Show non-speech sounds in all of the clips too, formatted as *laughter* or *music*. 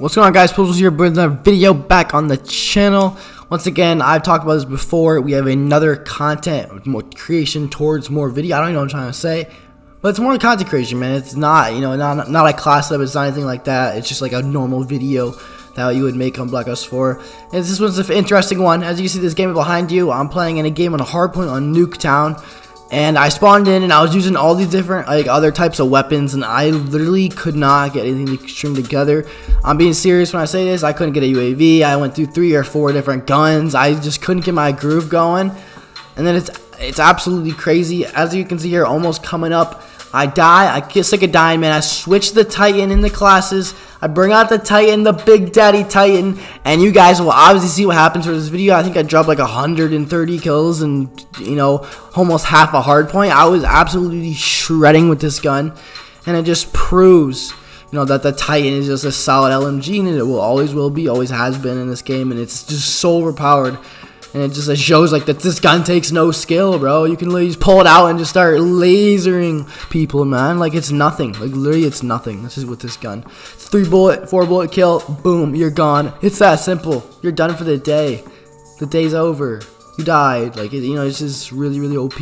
What's going on guys, Puzzles here with another video back on the channel. Once again, I've talked about this before, we have another content more creation towards more video. I don't even know what I'm trying to say. But it's more content creation, man. It's not, you know, not, not like class up, it's not anything like that. It's just like a normal video that you would make on Black Ops 4. And this one's an interesting one. As you see this game behind you, I'm playing in a game on a hardpoint on Nuketown. And I spawned in and I was using all these different like other types of weapons and I literally could not get anything to string together. I'm being serious when I say this. I couldn't get a UAV. I went through three or four different guns. I just couldn't get my groove going. And then it's it's absolutely crazy. As you can see here, almost coming up I die. I sick of dying, man. I switch the Titan in the classes. I bring out the Titan, the Big Daddy Titan, and you guys will obviously see what happens for this video. I think I dropped like 130 kills and, you know, almost half a hard point. I was absolutely shredding with this gun, and it just proves, you know, that the Titan is just a solid LMG, and it will always will be, always has been in this game, and it's just so overpowered. And it just shows like that this gun takes no skill, bro. You can literally just pull it out and just start lasering people, man. Like it's nothing. Like literally it's nothing. This is with this gun. Three bullet, four bullet kill, boom, you're gone. It's that simple. You're done for the day. The day's over. You died. Like you know, it's just really, really OP.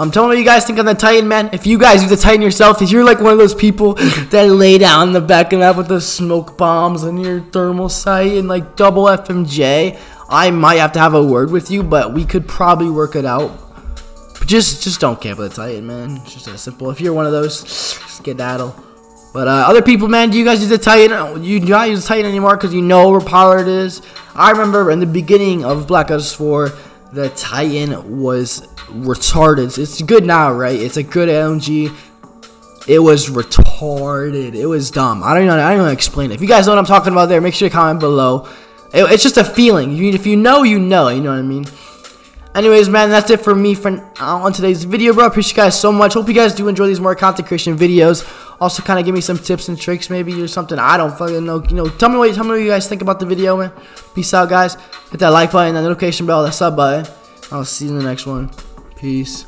I'm telling you, you guys think on the Titan, man. If you guys use the Titan yourself, if you're like one of those people *laughs* that lay down in the back of that with the smoke bombs and your thermal sight and like double FMJ, I might have to have a word with you, but we could probably work it out. But just, just don't camp with the Titan, man. It's just as simple. If you're one of those, skedaddle. But uh, other people, man, do you guys use the Titan? You do not use the Titan anymore because you know how powered it is. I remember in the beginning of Black Ops 4, the Titan was retarded. It's good now, right? It's a good LMG. It was retarded. It was dumb. I don't know. I don't even explain it. If you guys know what I'm talking about, there, make sure to comment below. It, it's just a feeling. You, if you know, you know. You know what I mean? Anyways, man, that's it for me for on today's video, bro. Appreciate you guys so much. Hope you guys do enjoy these more content creation videos. Also, kind of give me some tips and tricks, maybe or something. I don't fucking know. You know, tell me what tell me what you guys think about the video, man. Peace out, guys. Hit that like button, that notification bell, that sub button. I'll see you in the next one. Peace.